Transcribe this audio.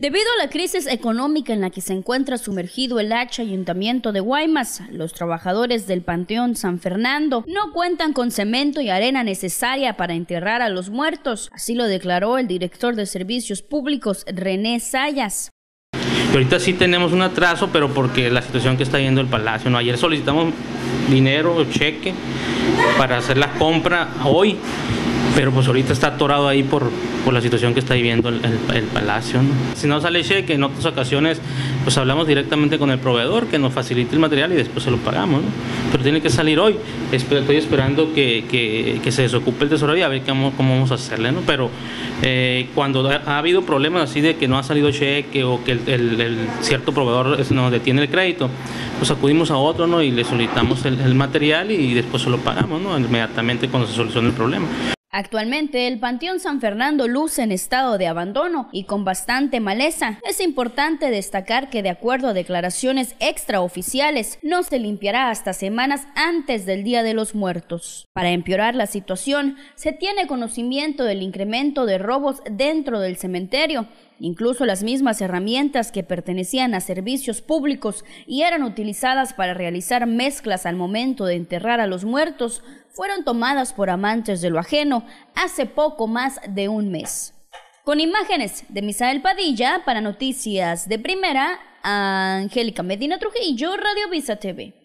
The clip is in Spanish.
Debido a la crisis económica en la que se encuentra sumergido el H Ayuntamiento de Guaymas, los trabajadores del Panteón San Fernando no cuentan con cemento y arena necesaria para enterrar a los muertos, así lo declaró el director de Servicios Públicos René Sayas. ahorita sí tenemos un atraso, pero porque la situación que está yendo el Palacio, ¿no? ayer solicitamos dinero, cheque, para hacer la compra hoy pero pues ahorita está atorado ahí por, por la situación que está viviendo el, el, palacio. Si no sale cheque, en otras ocasiones pues hablamos directamente con el proveedor que nos facilite el material y después se lo pagamos, ¿no? pero tiene que salir hoy. Estoy esperando que, que, que se desocupe el tesorería a ver cómo, cómo vamos a hacerle, ¿no? pero eh, cuando ha, habido problemas así de que no ha salido cheque o que el, cierto proveedor nos detiene el crédito, pues acudimos a otro ¿no? y le solicitamos el, material y después se lo pagamos ¿no? inmediatamente cuando se solucione el problema. Actualmente el Panteón San Fernando luce en estado de abandono y con bastante maleza. Es importante destacar que de acuerdo a declaraciones extraoficiales no se limpiará hasta semanas antes del Día de los Muertos. Para empeorar la situación, se tiene conocimiento del incremento de robos dentro del cementerio Incluso las mismas herramientas que pertenecían a servicios públicos y eran utilizadas para realizar mezclas al momento de enterrar a los muertos fueron tomadas por amantes de lo ajeno hace poco más de un mes. Con imágenes de Misael Padilla para noticias de primera, Angélica Medina Trujillo, Radio Visa TV.